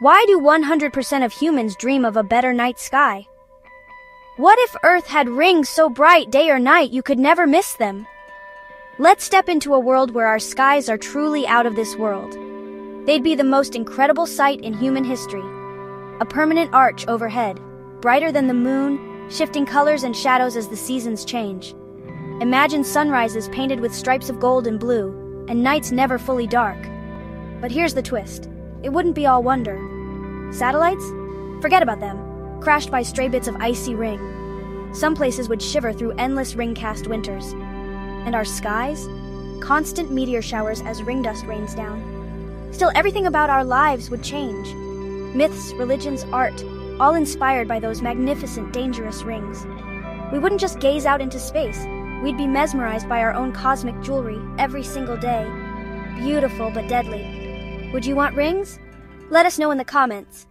Why do 100% of humans dream of a better night sky? What if Earth had rings so bright day or night you could never miss them? Let's step into a world where our skies are truly out of this world. They'd be the most incredible sight in human history. A permanent arch overhead, brighter than the moon, shifting colors and shadows as the seasons change. Imagine sunrises painted with stripes of gold and blue, and nights never fully dark. But here's the twist it wouldn't be all wonder. Satellites? Forget about them. Crashed by stray bits of icy ring. Some places would shiver through endless ring-cast winters. And our skies? Constant meteor showers as ring dust rains down. Still, everything about our lives would change. Myths, religions, art, all inspired by those magnificent, dangerous rings. We wouldn't just gaze out into space, we'd be mesmerized by our own cosmic jewelry every single day. Beautiful but deadly. Would you want rings? Let us know in the comments.